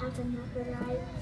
have another life.